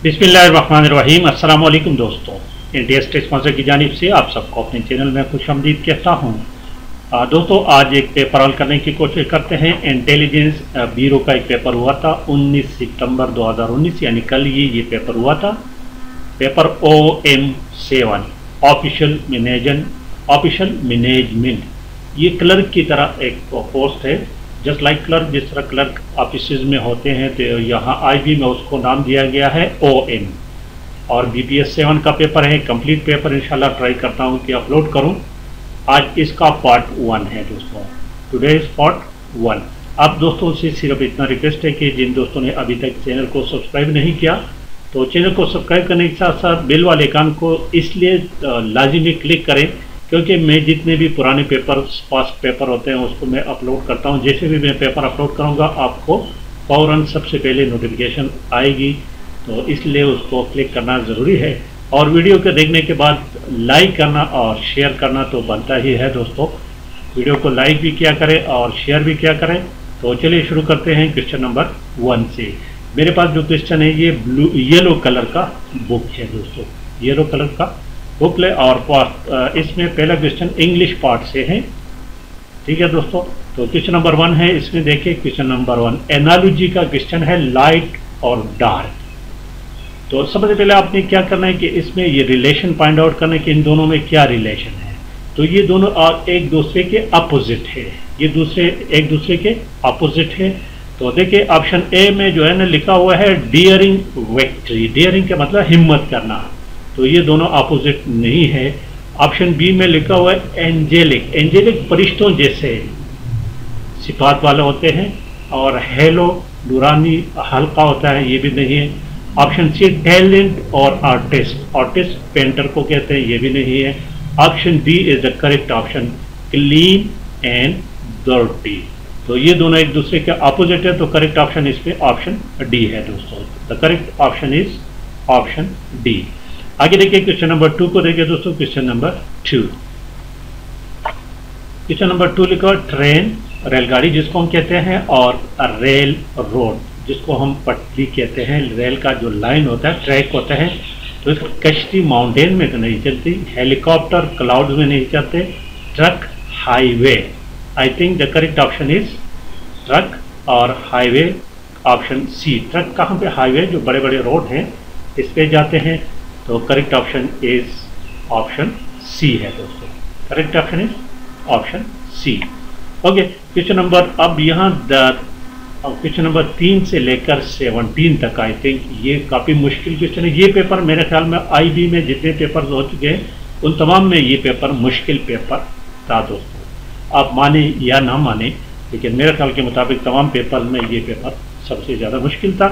अस्सलाम वालेकुम दोस्तों। इंडिया स्टेट स्पॉन्सर की जानिब से आप सबको अपने चैनल में खुश आमदीद कहता हूँ। दोस्तों, आज एक पेपर हल करने की कोशिश करते हैं। इंटेलिजेंस ब्यूरो का एक पेपर हुआ था 19 सितंबर 2019 यानी कल ये ये पेपर हुआ था। Paper O M seven, official management official management. ये क्लर्क की तरह एक पोस्ट है। जस्ट लाइक क्लर्क, जिस तरह क्लर्क ऑफ़िस में होते हैं तो यहाँ आई में उसको नाम दिया गया है ओ एन और बी पी एस सेवन का पेपर है, कंप्लीट पेपर, इंशाल्लाह ट्राई करता हूँ कि अपलोड करूँ। आज इसका पार्ट वन है दोस्तों। टुडे इज़ पार्ट वन अब दोस्तों से सिर्फ़ इतना रिक्वेस्ट है कि जिन दोस्तों ने अभी तक चैनल को सब्सक्राइब नहीं किया तो चैनल को सब्सक्राइब करने के साथ साथ बिल वाले कान को इसलिए लाजिमी क्लिक करें क्योंकि मैं जितने भी पुराने पेपर पास्ट पेपर होते हैं, उसको मैं अपलोड करता हूँ। जैसे भी मैं पेपर अपलोड करूँगा, आपको फ़ौर सबसे पहले नोटिफिकेशन आएगी। तो इसलिए उसको क्लिक करना ज़रूरी है। और वीडियो को देखने के बाद लाइक करना और शेयर करना तो बनता ही है दोस्तों। वीडियो को लाइक भी किया करें और शेयर भी किया करें। तो चलिए शुरू करते हैं क्वेश्चन नंबर वन से। मेरे पास जो क्वेश्चन है, ये ब्लू येलो कलर का बुक है दोस्तों। येलो कलर का बुक ले और इसमें पहला क्वेश्चन इंग्लिश पार्ट से है। ठीक है दोस्तों? तो क्वेश्चन नंबर वन है, इसमें देखिए क्वेश्चन नंबर वन एनालॉजी का क्वेश्चन है लाइट और डार्क तो सबसे पहले आपने क्या करना है कि इसमें ये रिलेशन फाइंड आउट करना है कि इन दोनों में क्या रिलेशन है। तो ये दोनों एक दूसरे के अपोजिट है। ये दूसरे, एक दूसरे के अपोजिट है। तो देखिए ऑप्शन ए में जो है ना, लिखा हुआ है डियरिंग विक्ट्री डियरिंग का मतलब हिम्मत करना। तो ये दोनों अपोजिट नहीं है। ऑप्शन बी में लिखा हुआ है एंजेलिक एंजेलिक परिश्तों जैसे सिफात वाले होते हैं और हेलो दुरानी, हल्का होता है, ये भी नहीं है। ऑप्शन सी टैलेंट और आर्टिस्ट आर्टिस्ट पेंटर को कहते हैं, ये भी नहीं है। Option D is the correct option clean and dirty तो ये दोनों एक दूसरे के अपोजिट है तो करेक्ट ऑप्शन इसमें ऑप्शन डी है, दोस्तों। The correct option is option D आगे देखिए क्वेश्चन नंबर टू को देखिए दोस्तों question number two question number two लिखा ट्रेन रेलगाड़ी जिसको हम कहते हैं, और रेल रोड जिसको हम पटरी कहते हैं। रेल का जो लाइन होता है ट्रैक होता है तो इसको कश्ती माउंटेन में तो नहीं चलती हेलीकॉप्टर क्लाउड में नहीं चलते। Truck highway I think the correct option is truck और हाईवे ऑप्शन सी ट्रक कहाँ पे हाईवे जो बड़े बड़े रोड हैं, इस पे जाते हैं। तो correct option is option C है दोस्तों। Correct option is option C okay question number अब यहाँ क्वेश्चन नंबर तीन से लेकर सेवनटीन तक आई थिंक ये काफ़ी मुश्किल क्वेश्चन है। ये पेपर मेरे ख्याल में आई में जितने पेपर हो चुके हैं, उन तमाम में ये पेपर मुश्किल पेपर था दोस्तों। आप माने या ना माने, लेकिन मेरे ख्याल के मुताबिक तमाम पेपर में ये पेपर सबसे ज़्यादा मुश्किल था।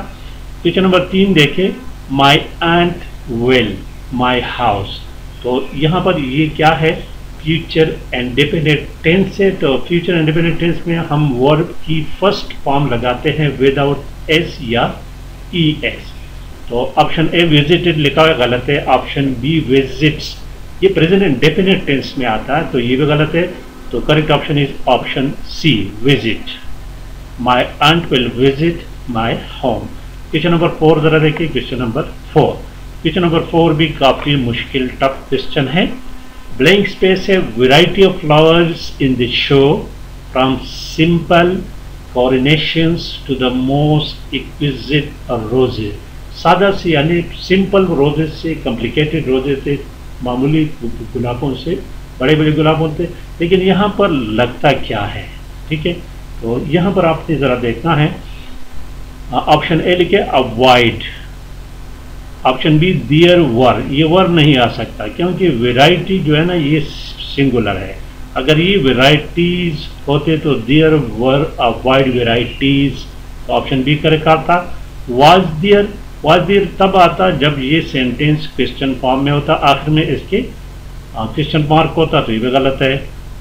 क्वेश्चन नंबर तीन देखे my aunt will my house तो यहाँ पर ये क्या है? फ्यूचर इंडिपेंडेंट टेंस है। तो फ्यूचर इंडिपेंडेंट टेंस में हम वर्ब की फ़र्स्ट फॉर्म लगाते हैं विदाउट एस या ई e एस तो ऑप्शन ए विजिटेड लिखा हुआ गलत है। ऑप्शन बी विजिट्स ये प्रेजेंट इंडिपेंडेंट टेंस में आता है तो ये भी गलत है। तो correct option is option C visit my aunt will visit my home question number four जरा देखिए। Question number four question number four भी काफ़ी मुश्किल टफ क्वेश्चन है। ब्लैंक स्पेस है variety of flowers in the show from simple carnations to the most exquisite roses सादा से, यानी सिंपल रोजेज से कॉम्प्लिकेटेड रोजेज से, मामूली गुलाबों से बड़े बड़े गुलाबों से। लेकिन यहाँ पर लगता क्या है? ठीक है? तो यहाँ पर आपने ज़रा देखना है। ऑप्शन ए लिखे a wide option B there were ये वर नहीं आ सकता, क्योंकि वेराइटी जो है ना, ये सिंगुलर है। अगर ये वेराइटीज होते तो there were a wide varieties option B correct आता। वाज दियर वाज दियर तब आता जब ये सेंटेंस क्वेश्चन फॉर्म में होता, आखिर में इसके क्वेश्चन मार्क होता तो ये भी गलत है।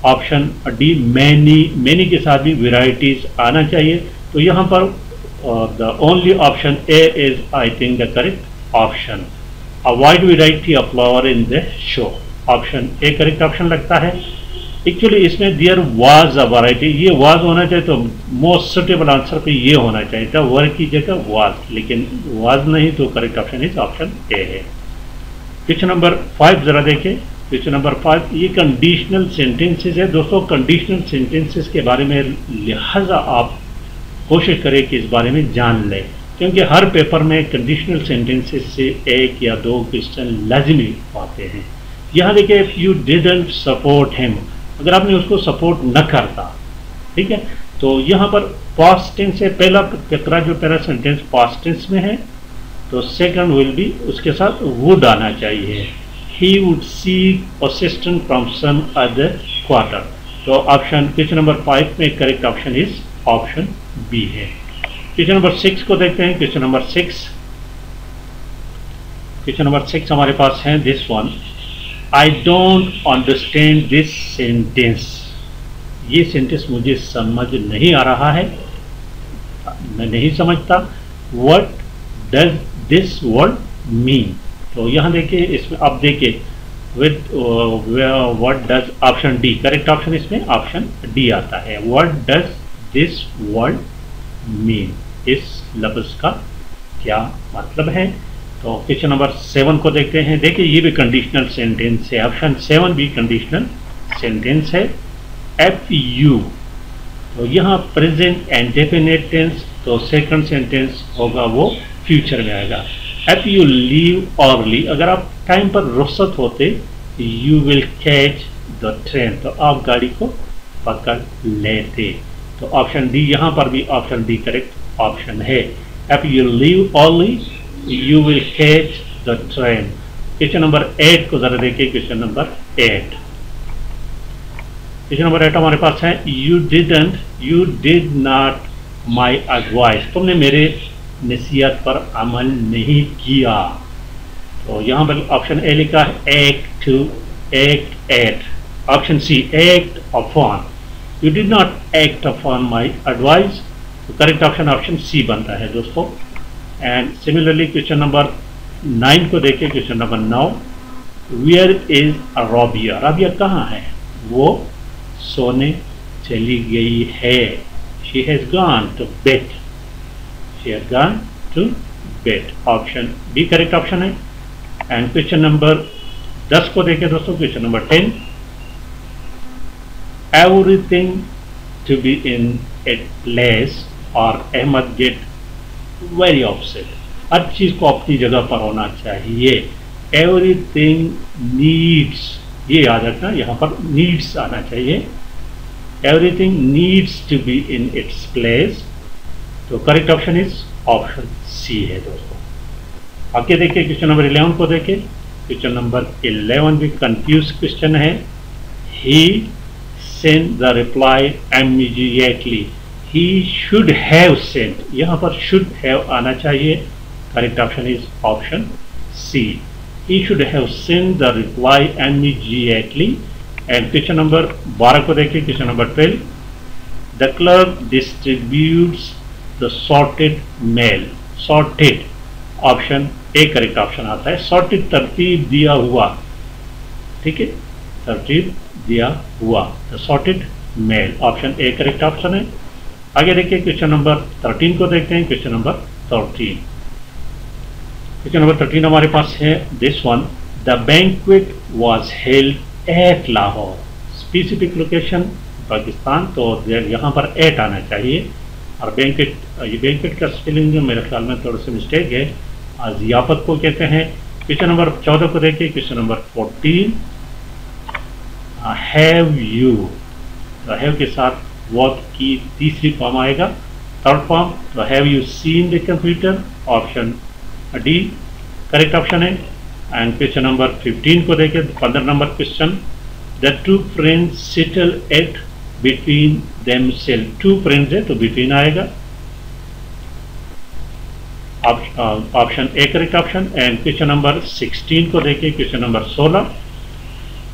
ऑप्शन डी मैनी मैनी के साथ भी वेराइटीज आना चाहिए। तो यहाँ पर the only option A is I think the correct option a wide variety of flower in the show option A correct option लगता है। एक्चुअली इसमें दियर वाज अ वराइटी ये वाज होना चाहिए तो मोस्ट सुटेबल आंसर पे ये होना चाहिए। था वर की जगह वाज लेकिन वाज नहीं तो correct option is option A है। क्वेश्चन नंबर फाइव जरा देखें क्वेश्चन नंबर फाइव ये कंडीशनल सेंटेंसेस है। दोस्तों कंडीशनल सेंटेंसेस के बारे में लिहाजा आप कोशिश करें कि इस बारे में जान लें। क्योंकि हर पेपर में कंडीशनल सेंटेंसेस से एक या दो क्वेश्चन लाजमी पाते हैं। यहाँ देखिए if you didn't support him अगर आपने उसको सपोर्ट न करता, ठीक है? तो यहाँ पर पास्ट टेंस से पहला पेपरा जो पहला सेंटेंस पास्ट टेंस में है तो सेकंड विल बी उसके साथ वुड आना चाहिए। He would see assistant from some other quarter तो ऑप्शन क्वेश्चन नंबर फाइव में correct option is option B है। क्वेश्चन नंबर सिक्स को देखते हैं। Question number six question number six हमारे पास है this one I don't understand this sentence ये सेंटेंस मुझे समझ नहीं आ रहा है। मैं नहीं समझता। What does this word mean तो यहाँ देखिए, इसमें आप देखिए। With what does option D correct option इसमें ऑप्शन डी आता है। What does this word mean इस लफ्ज का क्या मतलब है? तो क्वेश्चन नंबर सेवन को देखते हैं। देखिए, ये भी कंडीशनल सेंटेंस है। ऑप्शन सेवन भी कंडीशनल सेंटेंस है। एफ़ यू तो यहाँ प्रेजेंट एंड डेफिनेट टेंस तो सेकंड सेंटेंस होगा, वो फ्यूचर में आएगा। एफ़ यू लीव अर्ली अगर आप टाइम पर रुखसत होते you will catch the train तो आप गाड़ी को पकड़ लेते। तो ऑप्शन डी यहाँ पर भी ऑप्शन डी करेक्ट ऑप्शन है if you leave early you will catch the train question number eight को जरा देखिए question number eight question number eight हमारे पास है you didn't you did not my advice तुमने मेरे नसीहत पर अमल नहीं किया। तो यहाँ पर ऑप्शन ए लिखा है act to act at option C act upon you did not act upon my advice तो करेक्ट ऑप्शन ऑप्शन सी बनता है दोस्तों। And similarly question number nine को देखिए क्वेश्चन नंबर नौ वियर इज़ रॉबिया रॉबिया कहाँ है? वो सोने चली गई है। She has gone to bed she has gone to bed option B correct option है। एंड क्वेश्चन नंबर दस को देखें दोस्तों question number ten everything to be in at place और अहमद गेट वेरी ऑप्सेट हर चीज़ को अपनी जगह पर होना चाहिए। एवरीथिंग नीड्स ये याद रखना, यहाँ पर नीड्स आना चाहिए। Everything needs to be in its place तो correct option is option C है दोस्तों। आगे देखिए क्वेश्चन नंबर इलेवन को देखिए। क्वेश्चन नंबर इलेवन भी कंफ्यूज क्वेश्चन है। He send the reply immediately he should have sent यहाँ पर शुड हैव आना चाहिए। Correct option is option C he should have sent the reply immediately and question number 12 को देखिए question number 12 the clerk distributes the sorted mail sorted option A correct option आता है। Sorted तरतीब दिया हुआ। ठीक है? तरतीब दिया हुआ। The sorted mail option A correct option है। आगे देखिए क्वेश्चन नंबर थर्टीन को देखते हैं। Question number thirteen question number thirteen हमारे पास है। This one the banquet was held at Lahore specific location Pakistan तो यहाँ पर एट आना चाहिए। और बैंकेट ये बैंकेट का स्पेलिंग मेरे ख्याल में थोड़ा सा मिस्टेक है। जियापत को कहते हैं। क्वेश्चन नंबर चौदह को देखिए। Question number fourteen have you have के साथ वॉट की तीसरी फॉर्म आएगा थर्ड फॉर्म तो have you seen the computer option D correct option है एंड क्वेश्चन नंबर 15 को देखें पंद्रह number question the two friends settle it between them cell two friends है तो बिटवीन आएगा। Option A correct option and question number 16 को देखिए question number 16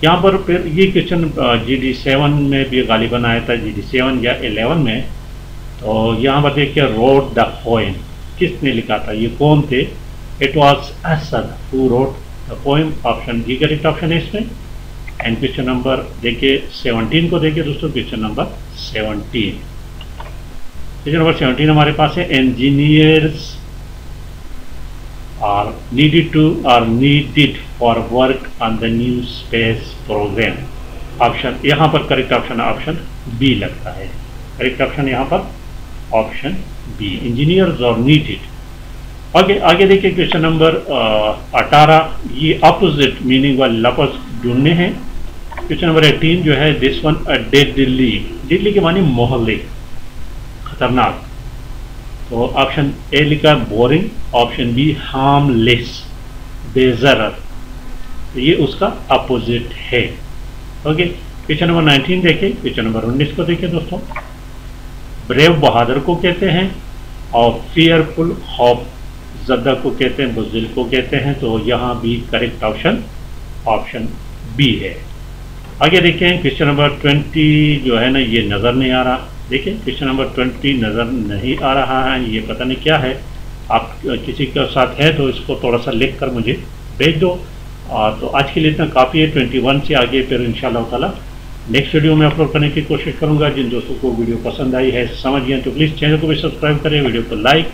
यहाँ पर फिर ये क्वेश्चन जी डी सेवन में भी गालिबन आया था जी डी सेवन या एलेवन में। तो यहाँ पर देखिए रोड द पोएम किसने लिखा था? ये कौन थे? It was Asad who wrote the poem option G correct option है इसमें। एंड क्वेश्चन नंबर देखिए 17 को देखिए दोस्तों क्वेश्चन नंबर 17 क्वेश्चन नंबर 17 हमारे पास है engineers are needed to are needed for work on the new space programme option यहाँ पर करेक्ट ऑप्शन ऑप्शन बी लगता है। करेक्ट ऑप्शन यहाँ पर option B engineers are needed आगे आगे देखिए क्वेश्चन नंबर अठारह। ये अपोजिट मीनिंग वाले लफ्ज ढूँढने हैं। क्वेश्चन नंबर एटीन जो है this one deadly deadly के मानी मोहल्ले। खतरनाक। तो ऑप्शन ए लिखा बोरिंग ऑप्शन बी हार्मलेस बेजरत तो ये उसका अपोजिट है। ओके क्वेश्चन नंबर नाइनटीन देखें। क्वेश्चन नंबर उन्नीस को देखें दोस्तों। ब्रेव बहादुर को कहते हैं और फियरफुल हॉप जद्दा को कहते हैं बुजिल को कहते हैं। तो यहाँ भी करेक्ट ऑप्शन ऑप्शन बी है। आगे देखें क्वेश्चन नंबर ट्वेंटी जो है ना, ये नज़र नहीं आ रहा। देखिए, क्वेश्चन नंबर ट्वेंटी नज़र नहीं आ रहा है, ये पता नहीं क्या है। आप किसी के साथ है तो इसको थोड़ा सा लिख कर मुझे भेज दो। और तो आज के लिए इतना काफ़ी है, ट्वेंटी वन से आगे फिर इन ताला। नेक्स्ट वीडियो में अपलोड करने की कोशिश करूँगा। जिन दोस्तों को वीडियो पसंद आई है, समझ गए तो प्लीज़ चैनल को भी सब्सक्राइब करें, वीडियो को लाइक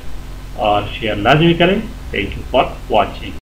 और शेयर लाजमी करें। Thank you for watching